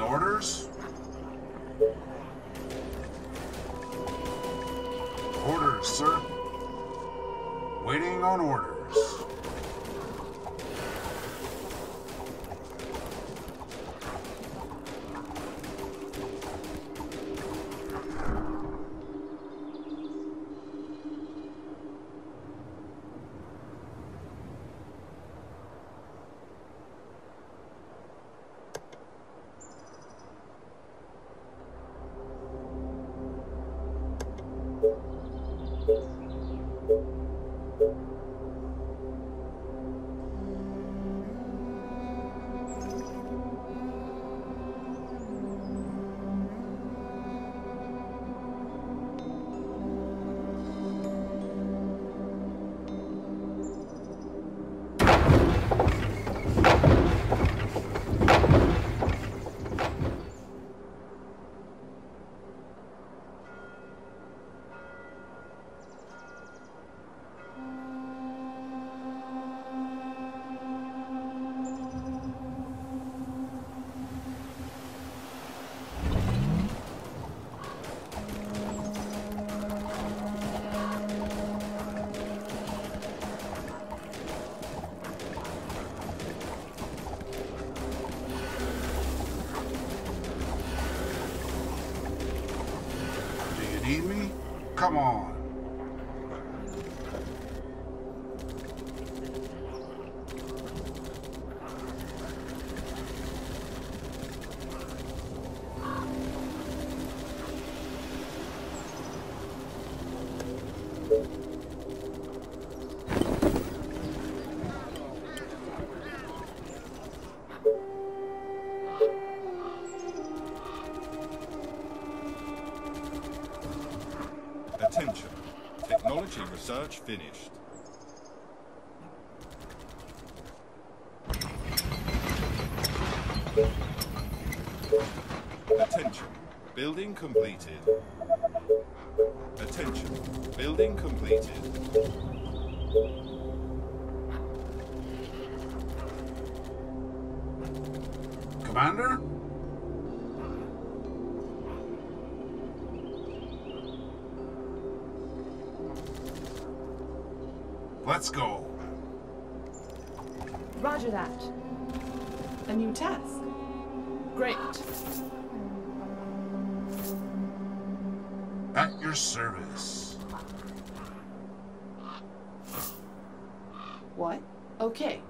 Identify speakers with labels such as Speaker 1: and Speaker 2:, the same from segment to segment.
Speaker 1: Orders? Orders, sir. Waiting on orders.
Speaker 2: Attention. Technology research finished. Attention. Building completed. Attention. Building completed.
Speaker 1: Your service.
Speaker 3: What? Okay.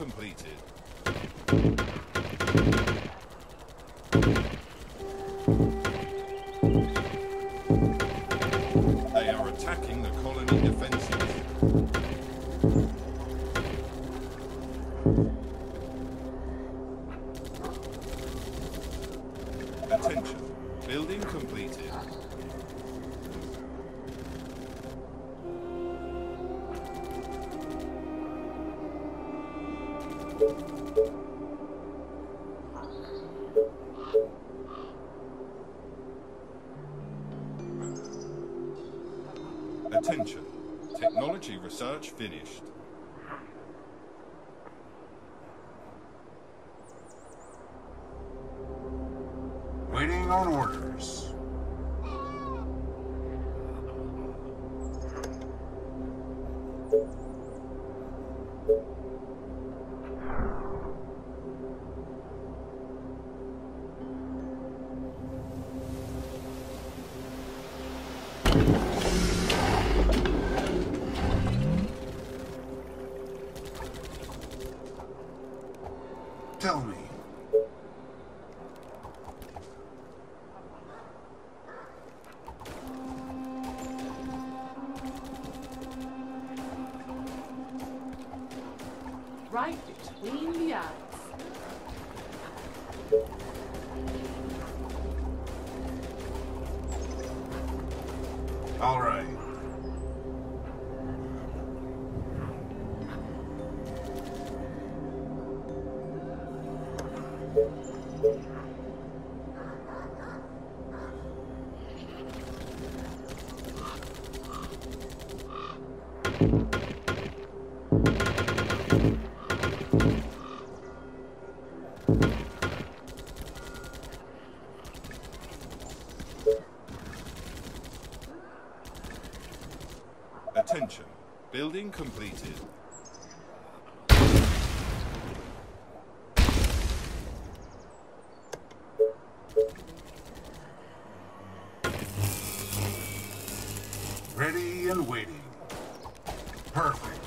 Speaker 2: Completed. They are attacking the colony defenses. Attention. Building completed. Completed.
Speaker 1: Ready and waiting. Perfect.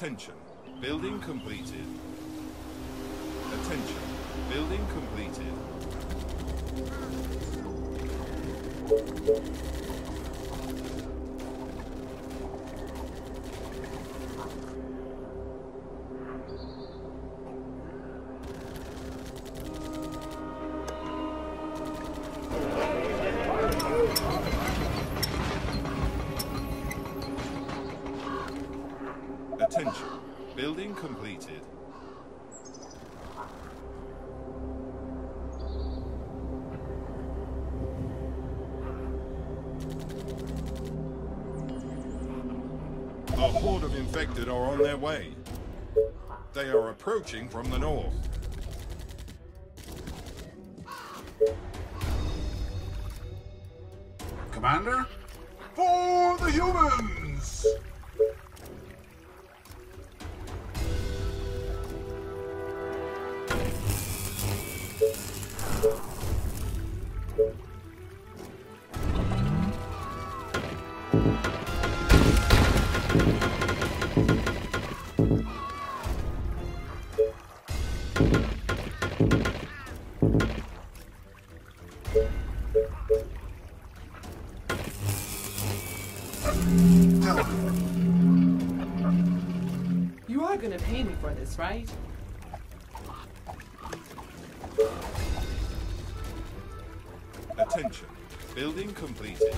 Speaker 2: Attention. Building completed. Attention. Building completed. Infected are on their way. They are approaching from the north.
Speaker 3: this, right?
Speaker 2: Attention. Building completed.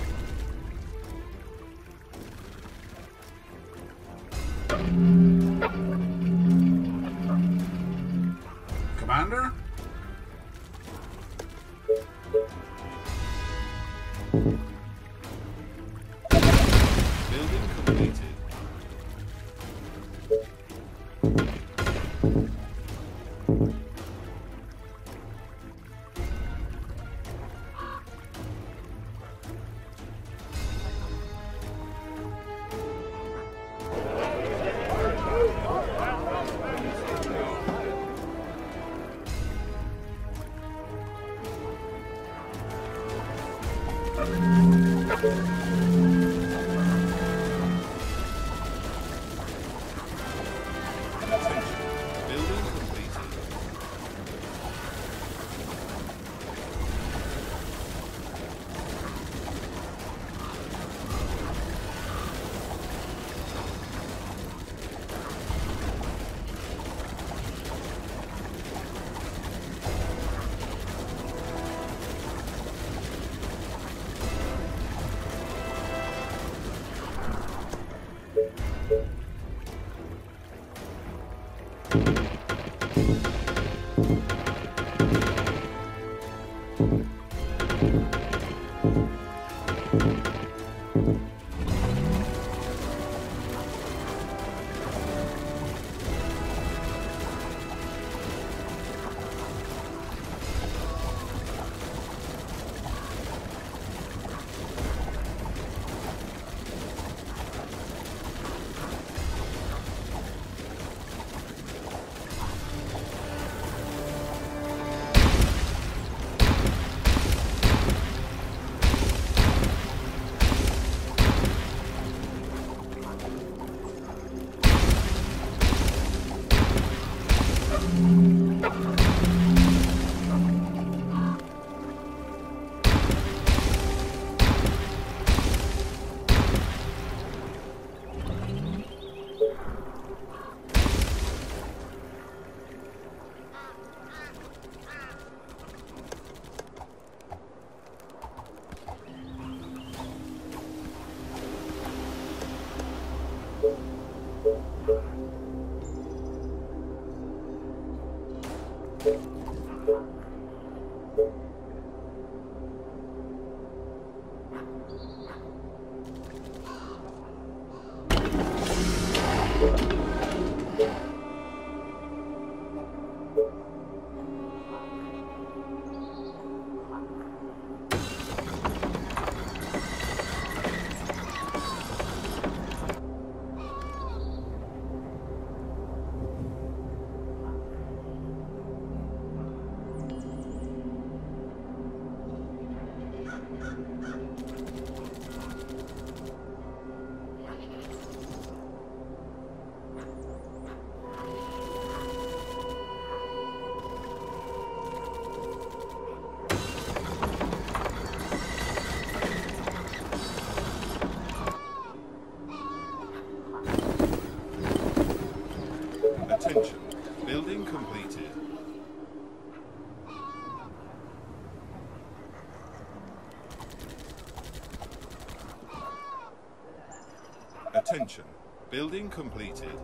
Speaker 2: Attention, building completed.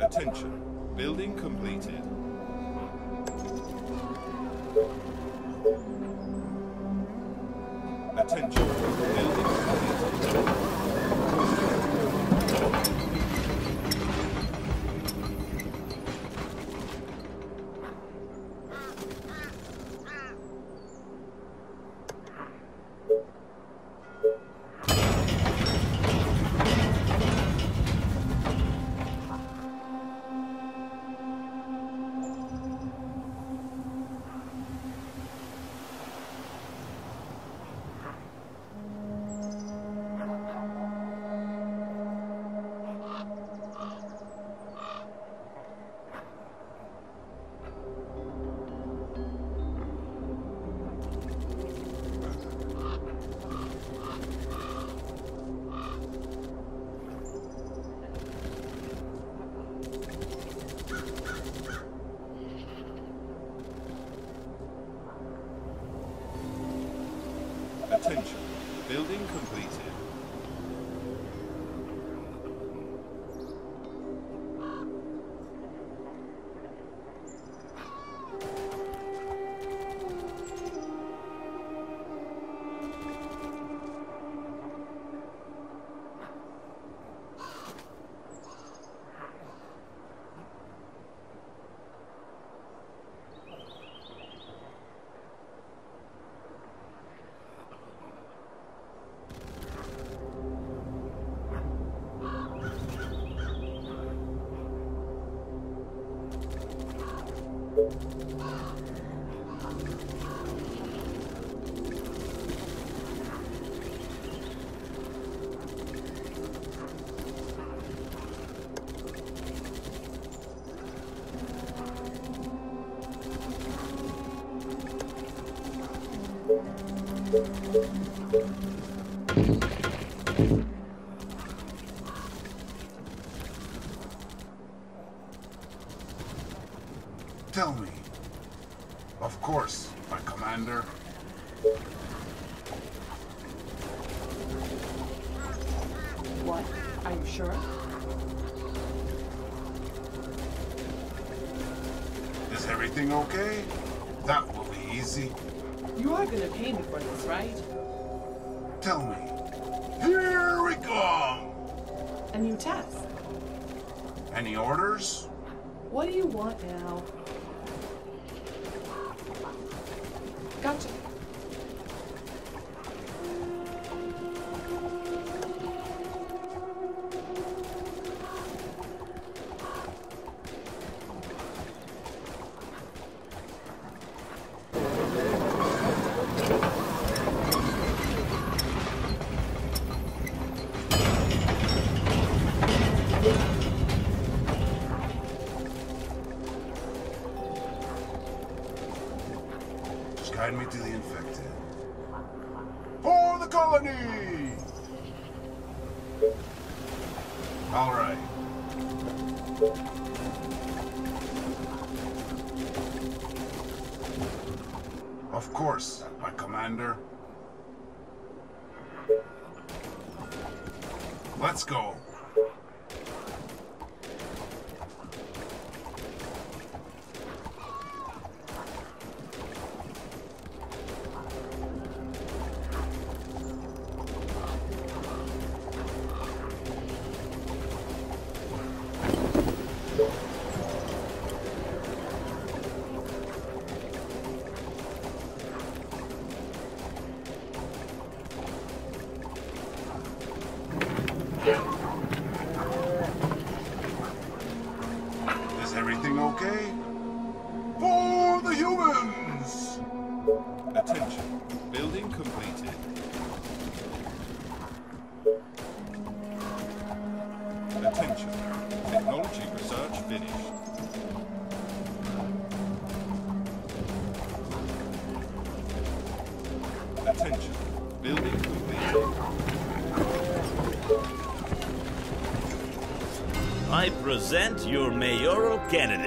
Speaker 2: Attention, building completed.
Speaker 3: Tell me. Here we come!
Speaker 1: A new test.
Speaker 3: Any orders?
Speaker 1: What do you want now?
Speaker 2: present your mayoral
Speaker 1: candidate.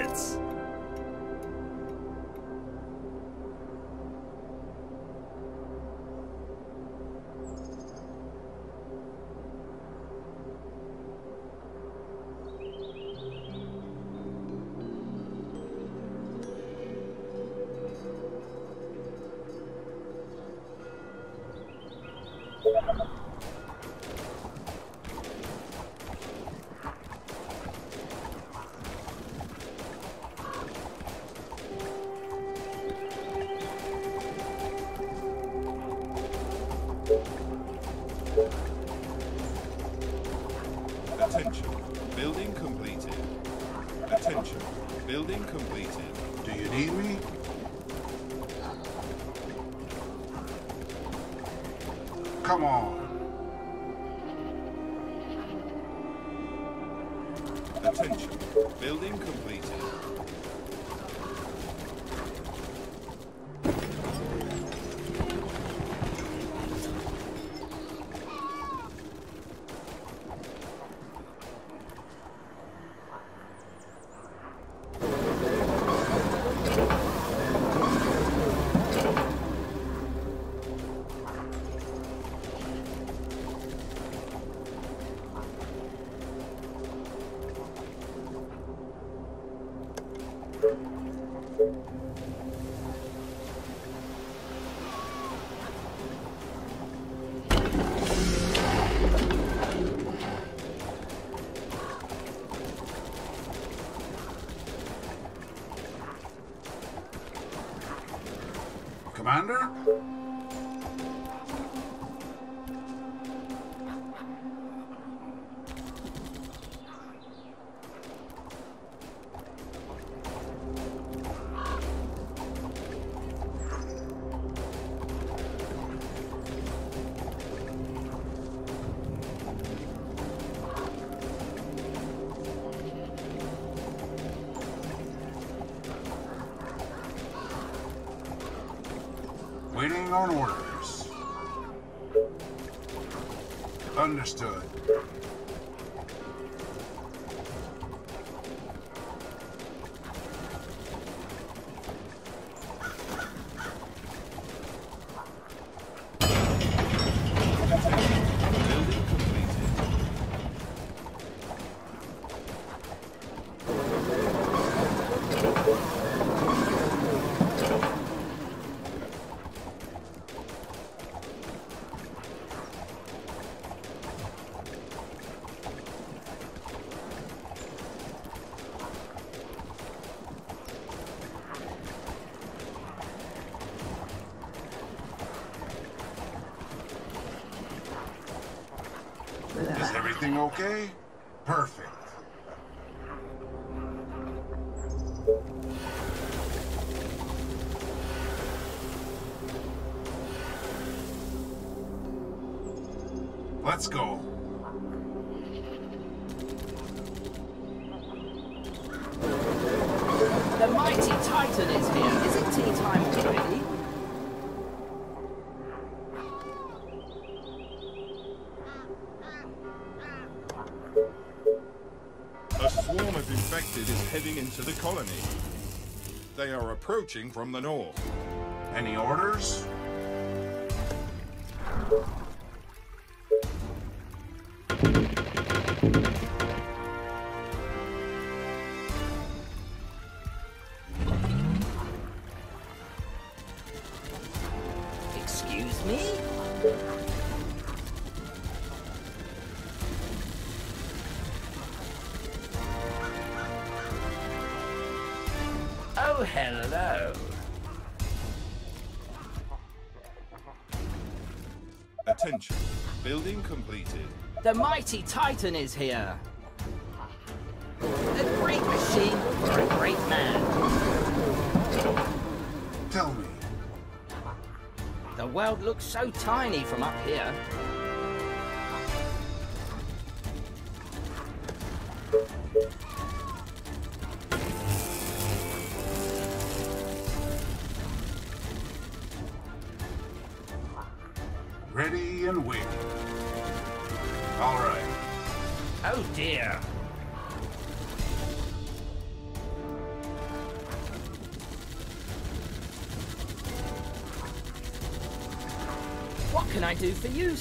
Speaker 1: Okay? Perfect. Let's go.
Speaker 4: The mighty Titan is here.
Speaker 2: Into the colony. They are approaching from the north.
Speaker 1: Any orders?
Speaker 4: The mighty Titan is here. A great machine for a great man.
Speaker 1: Tell me.
Speaker 4: The world looks so tiny from up here.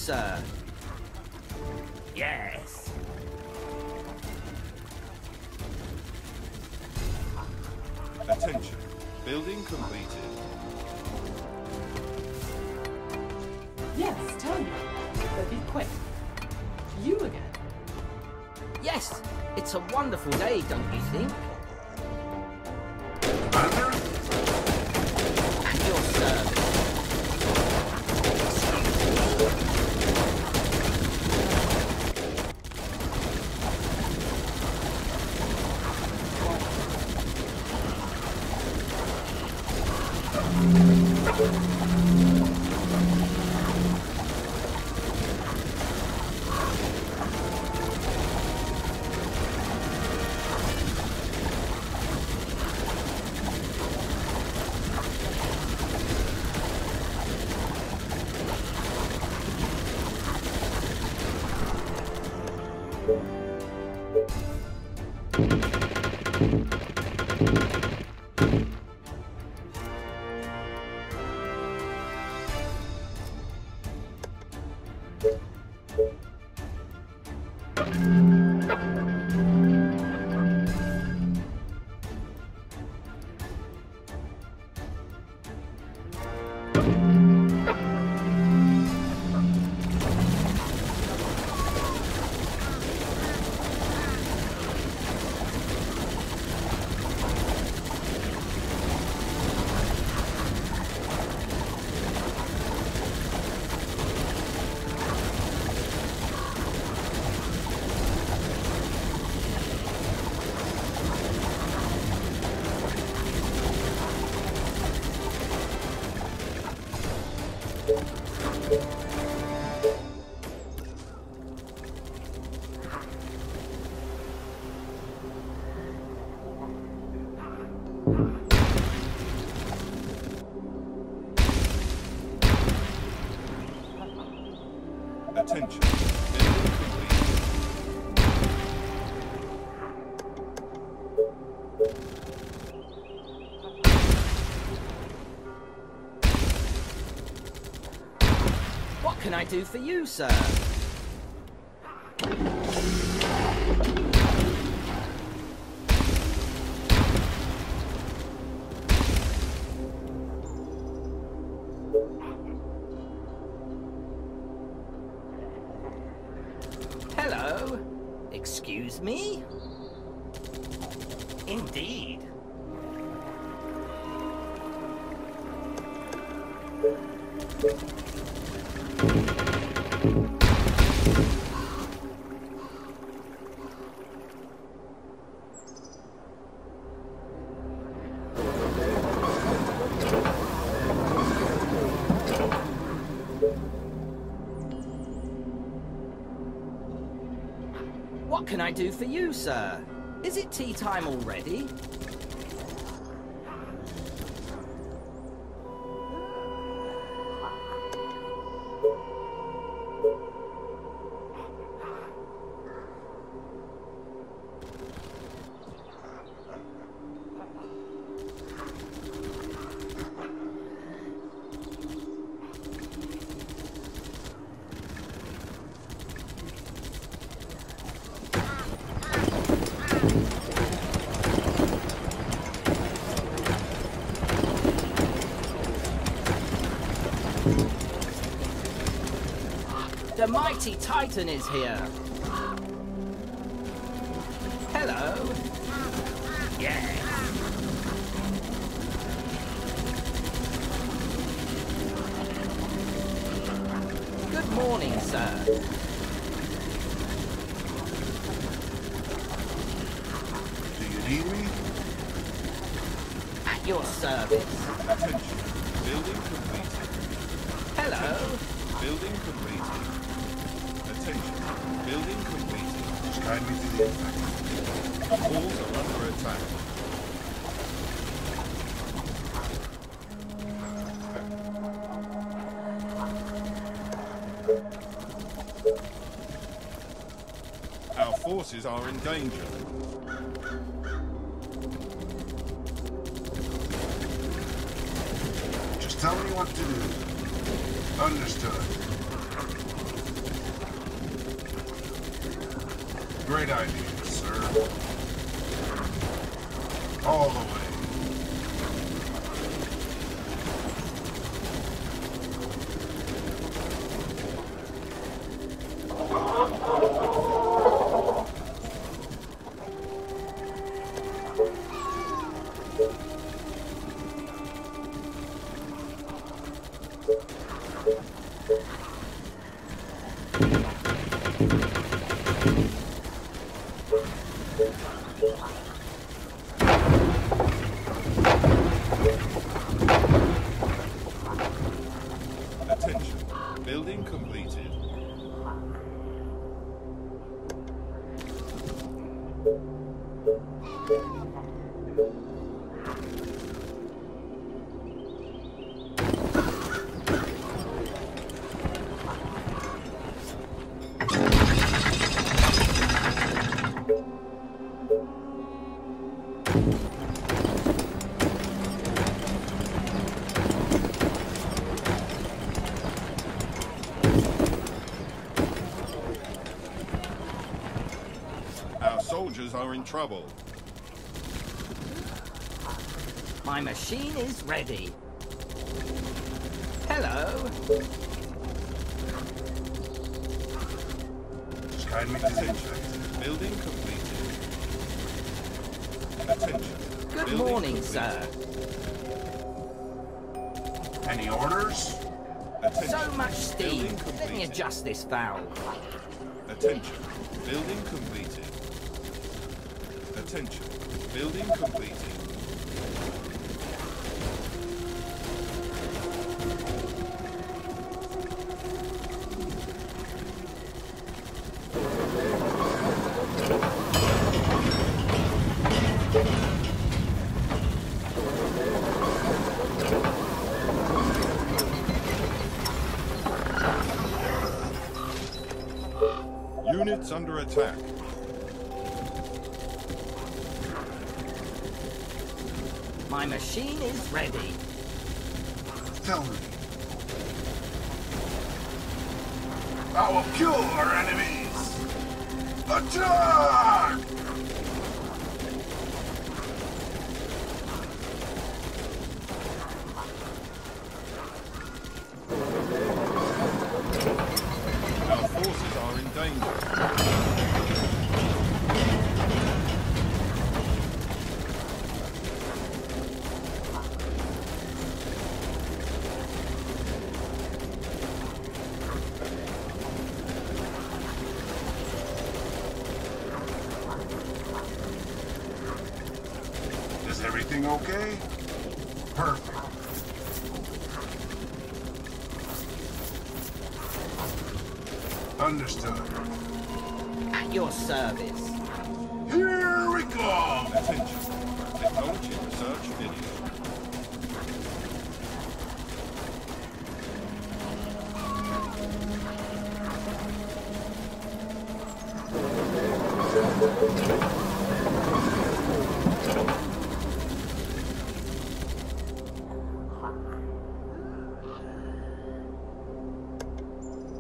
Speaker 4: Sir? Yes.
Speaker 2: Attention. Building completed.
Speaker 3: Yes, tell me. But be quick. You again.
Speaker 4: Yes, it's a wonderful day, don't you think?
Speaker 1: Commander?
Speaker 4: At your service. Can I do for you, sir? Sir? Is it tea time already? Mighty Titan is here. Hello. Yeah. Good morning, sir.
Speaker 1: Do you need me?
Speaker 4: At your service.
Speaker 2: Attention. Building completed.
Speaker 4: Hello.
Speaker 2: Building completed. Attention. Building completed.
Speaker 1: Guide me through the infected.
Speaker 2: Walls are under attack. Our forces are in danger.
Speaker 1: Just tell me what to do. Understood. Great
Speaker 2: are in trouble.
Speaker 4: My machine is ready.
Speaker 1: Hello. guide me to the
Speaker 2: Attention. Building completed. Attention.
Speaker 4: Good
Speaker 2: Building
Speaker 4: morning,
Speaker 2: completed.
Speaker 4: sir.
Speaker 1: Any orders?
Speaker 2: Attention.
Speaker 4: So much steam. Let me adjust this valve.
Speaker 2: Attention. Building completed. Attention. Building completed.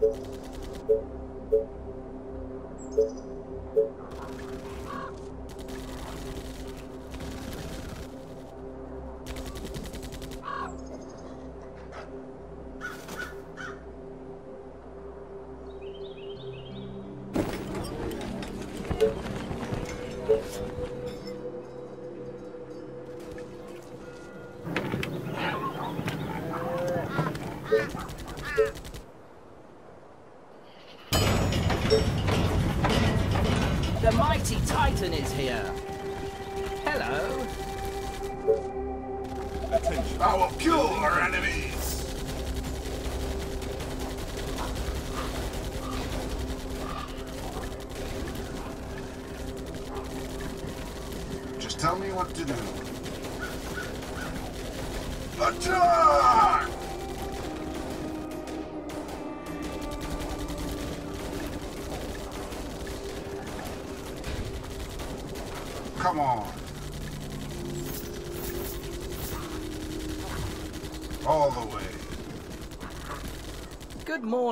Speaker 1: thank
Speaker 4: you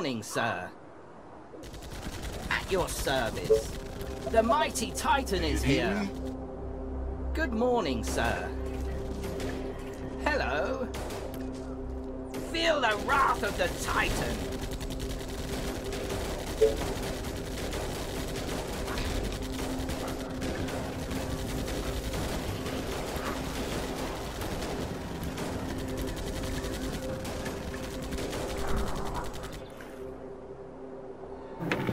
Speaker 4: morning, sir. At your service. The mighty Titan is here. Good morning, sir. Hello. Feel the wrath of the Titan.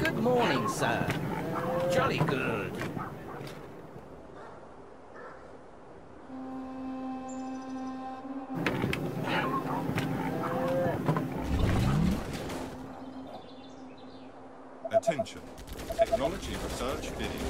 Speaker 4: Good morning, sir. Jolly good.
Speaker 2: Attention. Technology research finished.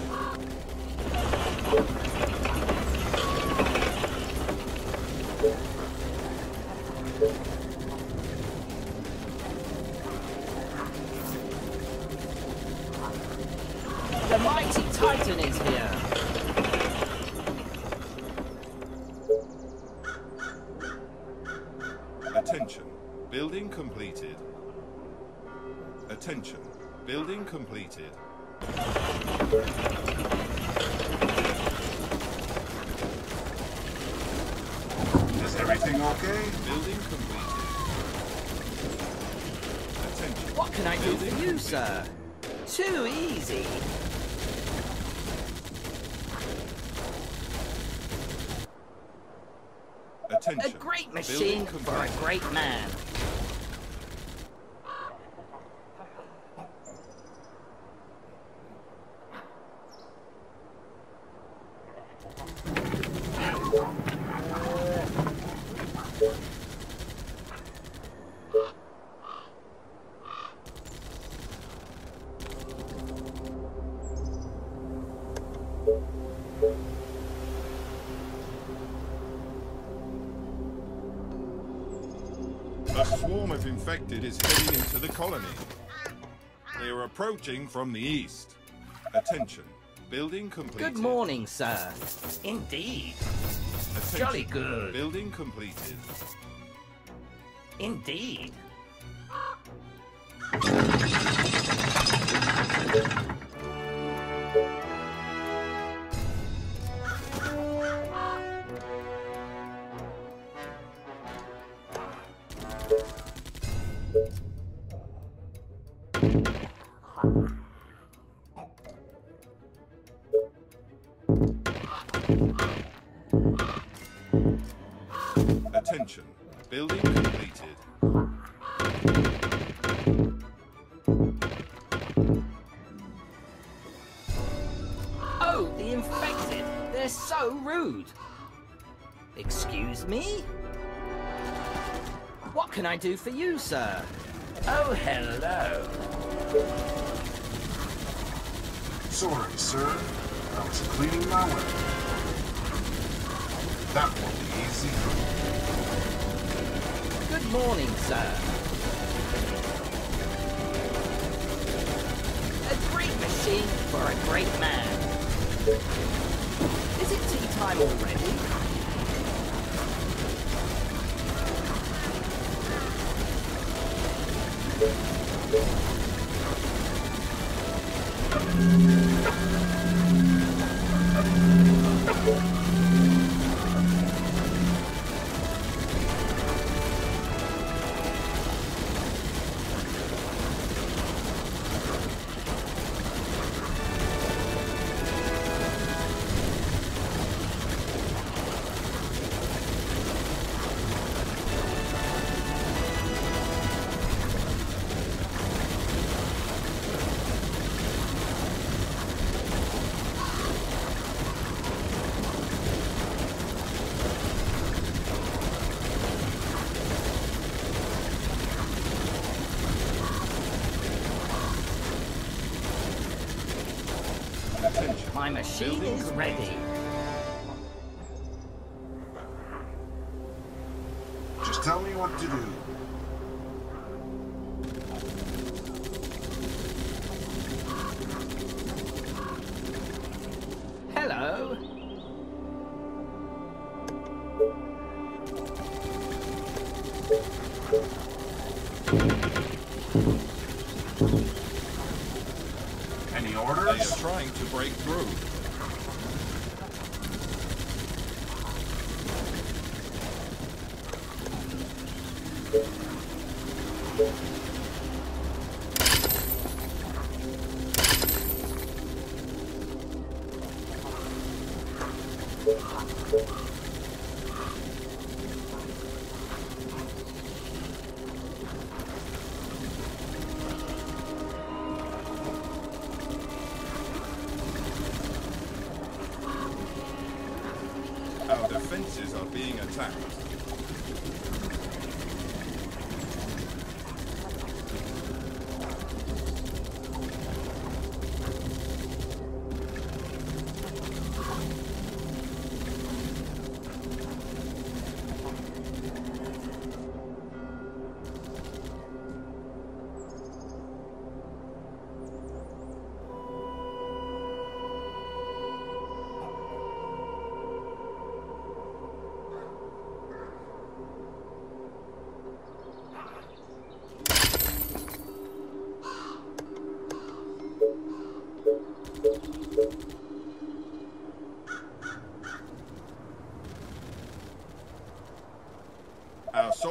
Speaker 2: Completed.
Speaker 1: Is everything okay?
Speaker 2: Building completed.
Speaker 4: What can I do for you, sir? Too easy.
Speaker 2: Attention.
Speaker 4: A great machine for a great man.
Speaker 2: Approaching from the east. Attention. Building completed.
Speaker 4: Good morning, sir. Indeed.
Speaker 2: Attention.
Speaker 4: Jolly good.
Speaker 2: Building completed.
Speaker 4: Indeed.
Speaker 2: Building completed.
Speaker 4: Oh, the infected. They're so rude. Excuse me? What can I do for you, sir? Oh, hello.
Speaker 1: Sorry, sir. I was cleaning my way. That won't be easy.
Speaker 4: Morning, sir. A great machine for a great man. Is it tea time already?
Speaker 1: Any
Speaker 2: They are
Speaker 1: orders?
Speaker 2: trying to break through.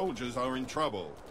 Speaker 2: Soldiers are in trouble.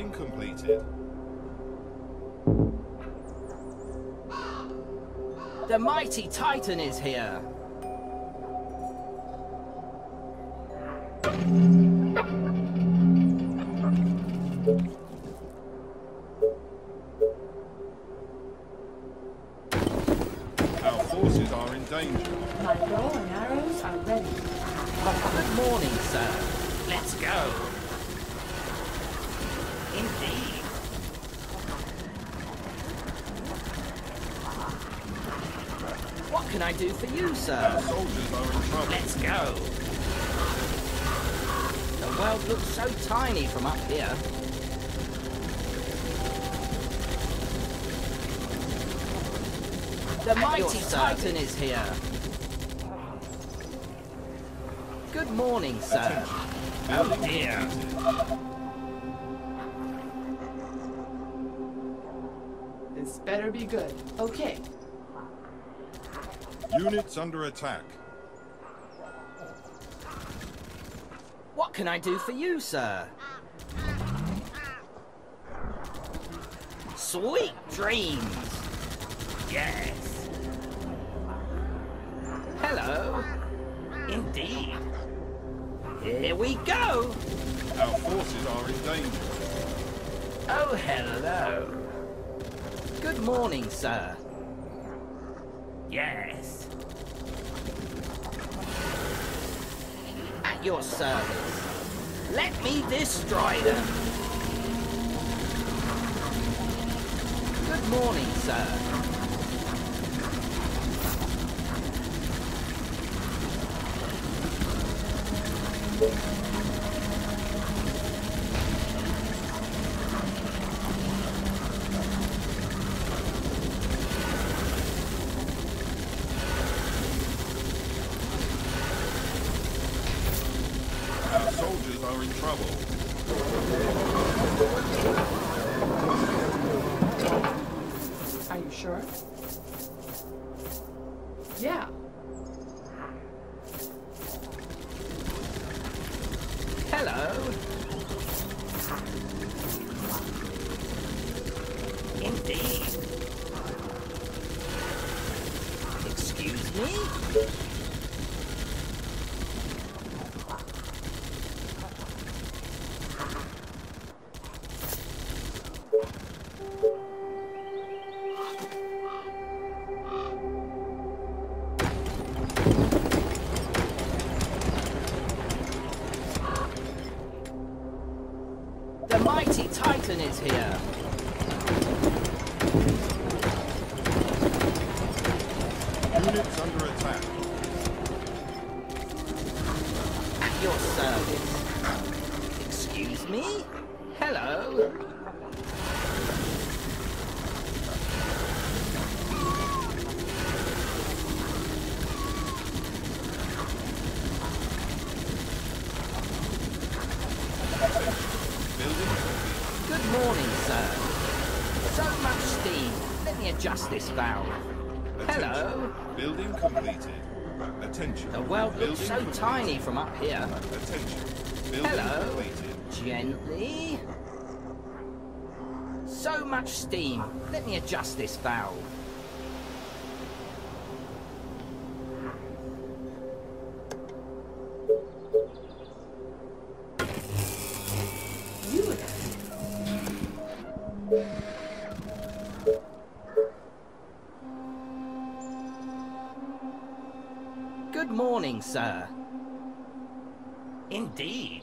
Speaker 2: Building completed.
Speaker 4: The mighty Titan is here.
Speaker 2: Our forces are in danger.
Speaker 3: My bow and arrows are ready.
Speaker 4: Good morning, sir. Let's go. Indeed. What can I do for you,
Speaker 2: Our
Speaker 4: sir?
Speaker 2: soldiers are in trouble.
Speaker 4: Let's go. The world looks so tiny from up here. The mighty Titan is here. Good morning, sir. Oh dear.
Speaker 3: This better be good. Okay.
Speaker 2: Units under attack.
Speaker 4: What can I do for you, sir? Sweet dreams. Yes. Hello. Indeed. Here we go.
Speaker 2: Our forces are in danger.
Speaker 4: Oh, hello. Good morning, sir. Yes. At your service. Let me destroy them. Good morning, sir.
Speaker 2: Our soldiers are in trouble.
Speaker 3: Are you sure? Yeah.
Speaker 4: This valve.
Speaker 2: Attention.
Speaker 4: Hello?
Speaker 2: Building completed. Attention.
Speaker 4: The world looks so
Speaker 2: completed.
Speaker 4: tiny from up here.
Speaker 2: Attention. Building
Speaker 4: Hello?
Speaker 2: completed.
Speaker 4: Gently. So much steam. Let me adjust this valve. Sir. Uh, indeed.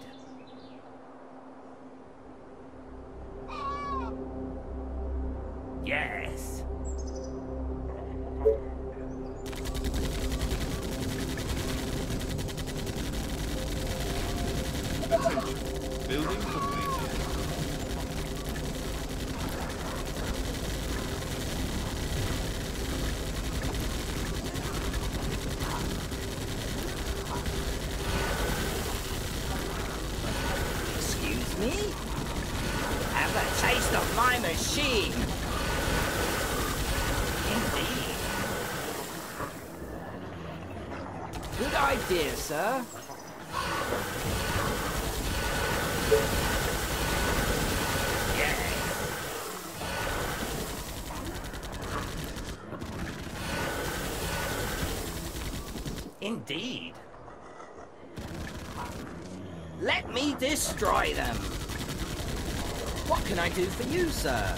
Speaker 4: Sir. Indeed. Let me destroy them. What can I do for you, sir?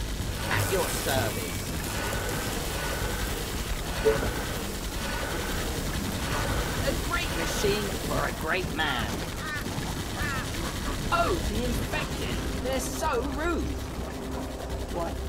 Speaker 4: At your service. Machine for a great man. Oh, the infected. They're so rude. What?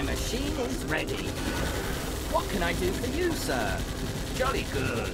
Speaker 4: My machine is ready. What can I do for you, sir? Jolly good.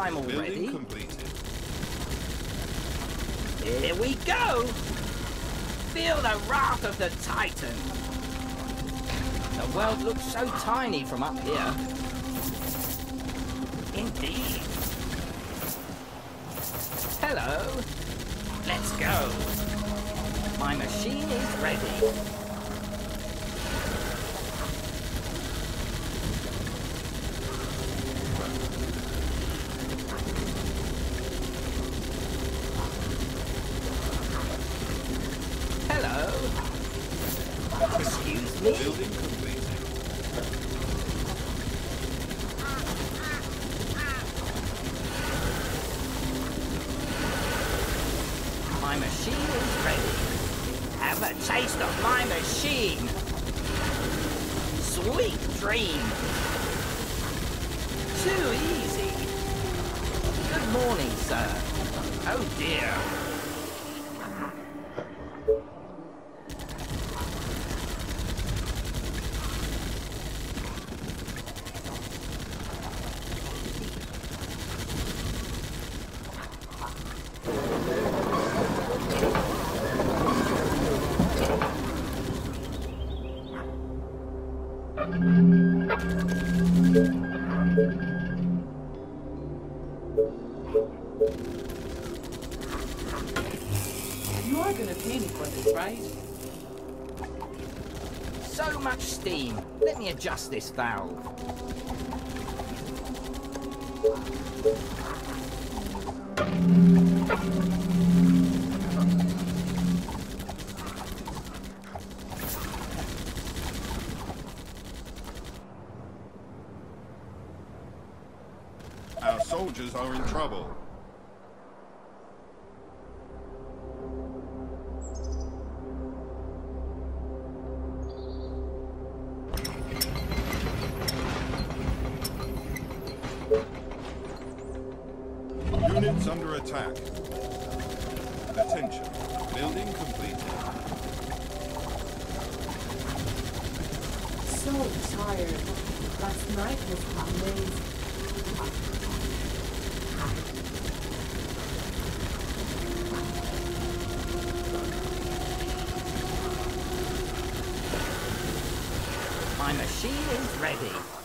Speaker 4: Time already?
Speaker 2: completed.
Speaker 4: Here we go! Feel the wrath of the Titan! The world looks so tiny from up here. Excuse me?
Speaker 3: This
Speaker 4: valve. Machine is ready.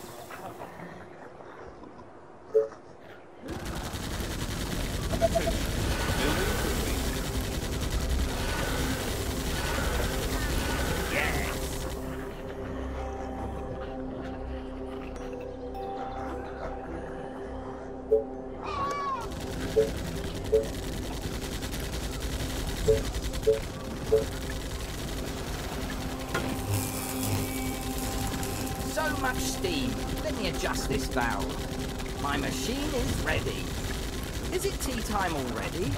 Speaker 4: Time already?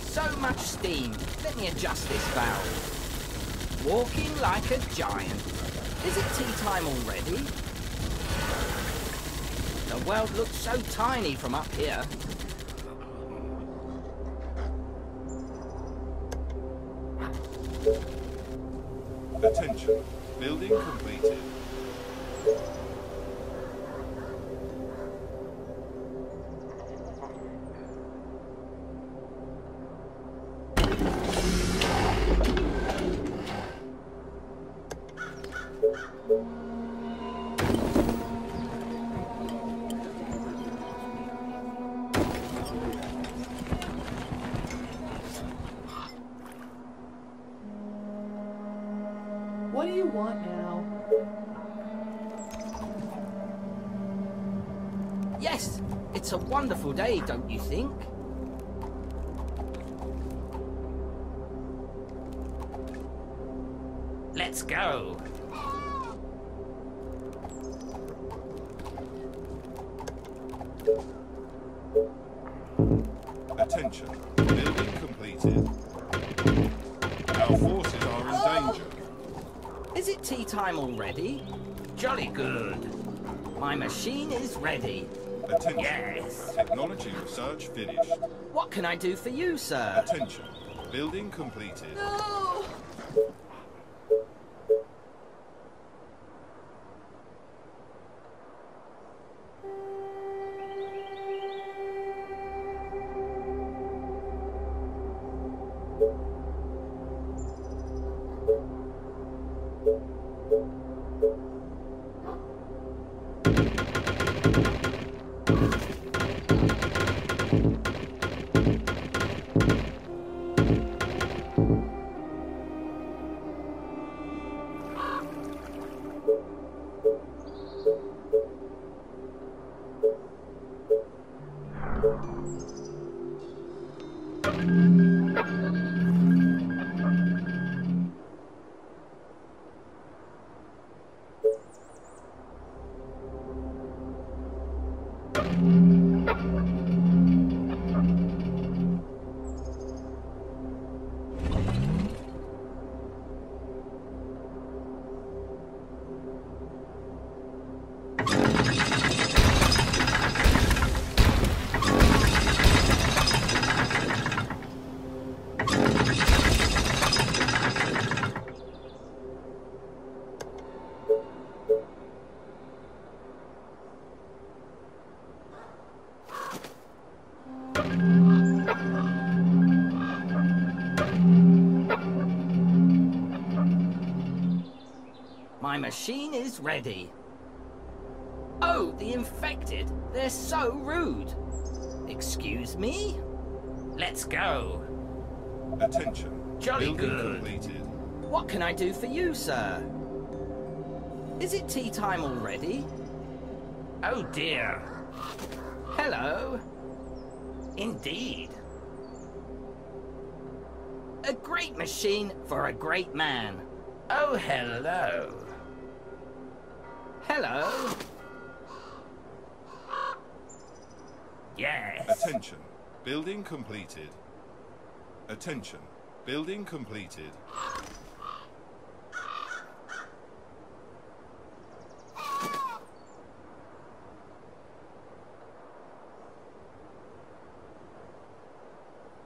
Speaker 4: So much steam. Let me adjust this valve. Walking like a giant. Is it tea time already? The world looks so tiny from up here. Wonderful day, don't you think? Let's go.
Speaker 2: Attention. Building completed. Our forces are in oh! danger.
Speaker 4: Is it tea time already? Jolly good. My machine is ready.
Speaker 2: Attention.
Speaker 4: Yes.
Speaker 2: Technology research finished.
Speaker 4: What can I do for you, sir?
Speaker 2: Attention. Building completed.
Speaker 3: No!
Speaker 4: Machine is ready. Oh, the infected. They're so rude. Excuse me? Let's go.
Speaker 2: Attention.
Speaker 4: Jolly
Speaker 2: Building
Speaker 4: good.
Speaker 2: completed.
Speaker 4: What can I do for you, sir? Is it tea time already? Oh dear. Hello. Indeed. A great machine for a great man. Oh, hello. Hello. Yes.
Speaker 2: Attention. Building completed. Attention. Building completed.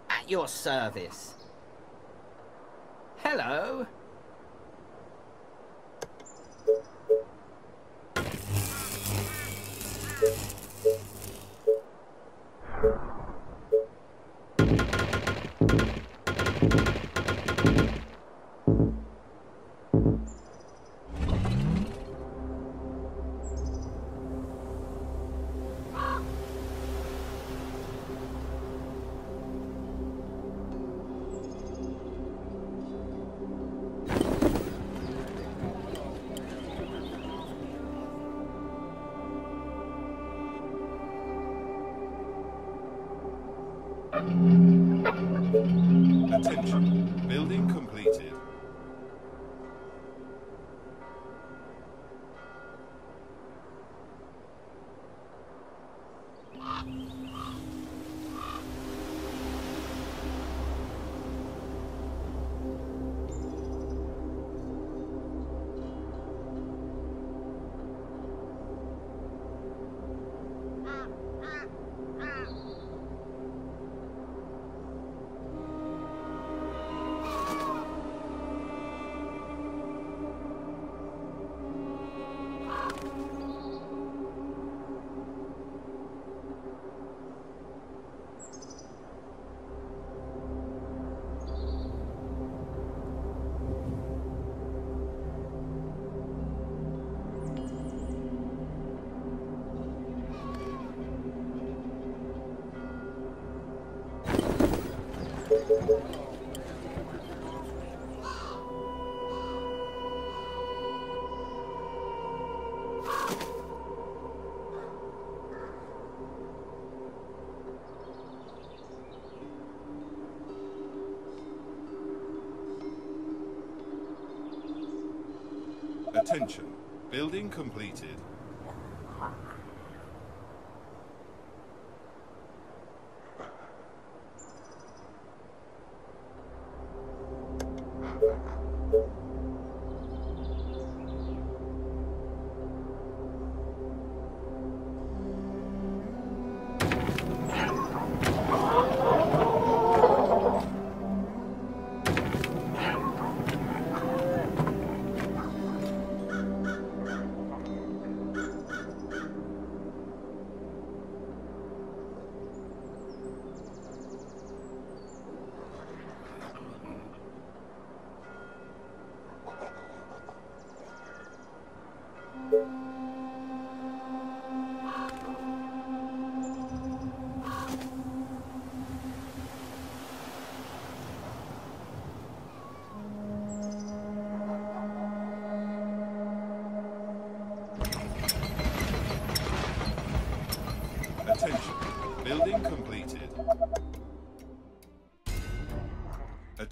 Speaker 4: At your service. Hello.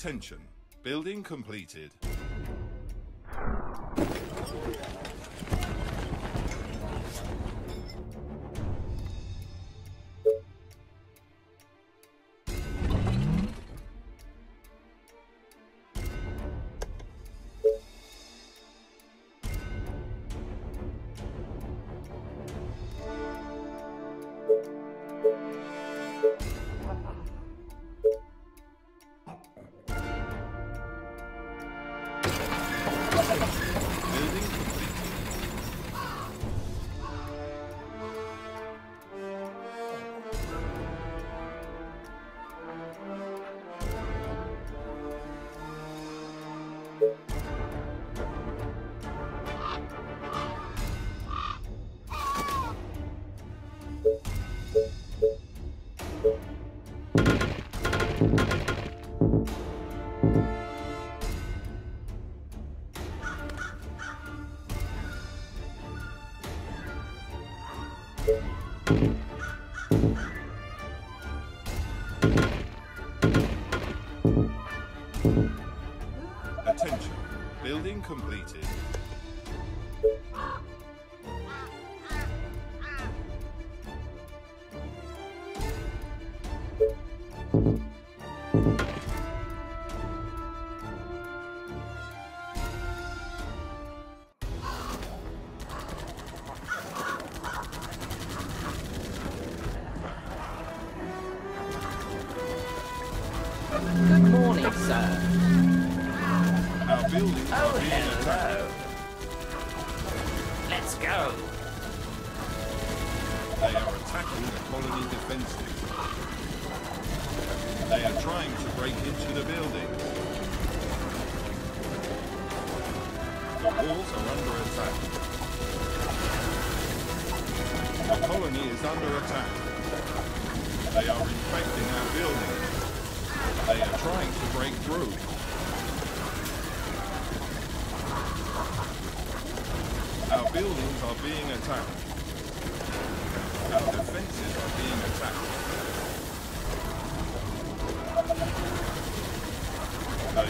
Speaker 2: Attention. Building completed. completed.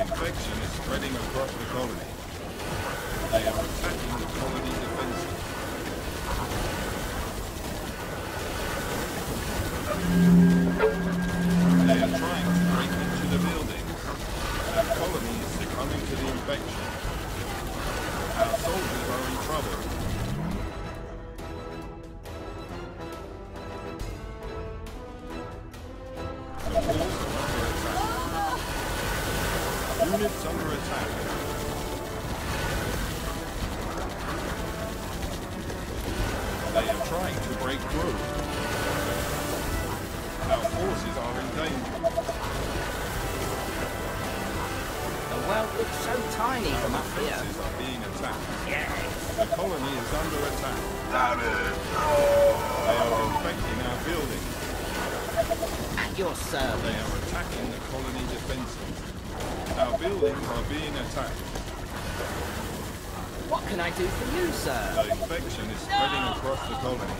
Speaker 2: infection is spreading across the colony. They are attacking the colony defenses.
Speaker 4: do for you, sir?
Speaker 2: The infection is spreading across the colony.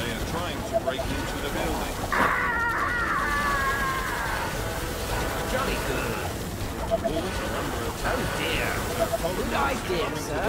Speaker 2: They are trying to break into the building.
Speaker 4: Jolly good. Oh dear. Good idea, sir.